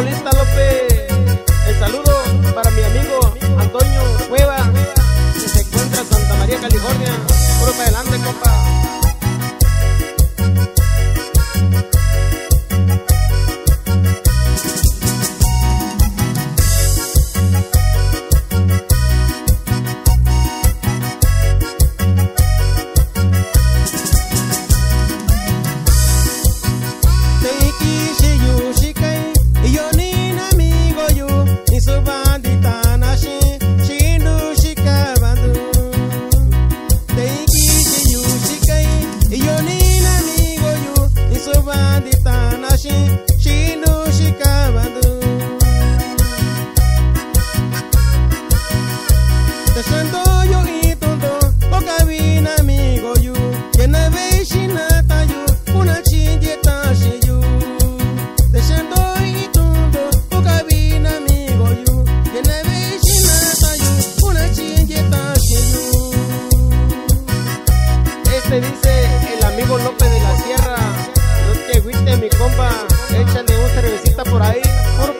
solista López. El saludo para mi amigo Antonio Cueva, que se encuentra en Santa María, California. Puro para adelante, compa. Dice el amigo López de la Sierra. No te agüite mi compa, échale una cervecita por ahí, por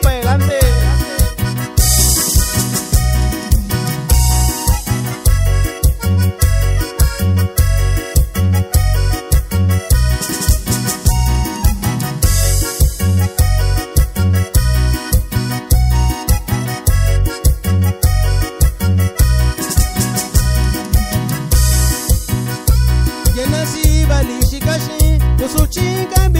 para adelante. Kusuchika binina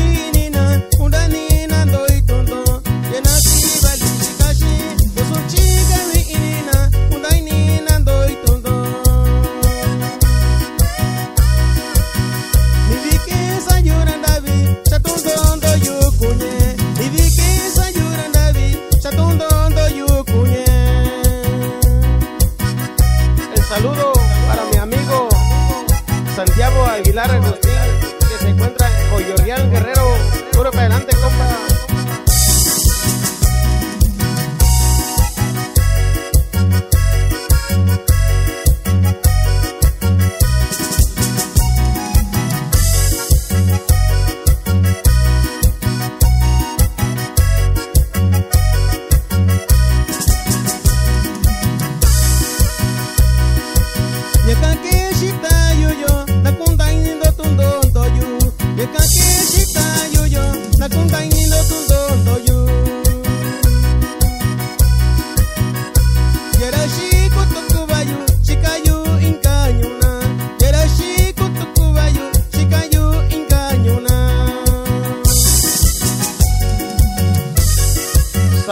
Santiago Aguilar Agustín que se encuentra en Guerrero. Puro para adelante, compa. Yekakeshita yuyo nakundaindo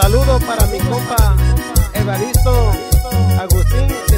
Saludo para mi compa Evaristo Agustín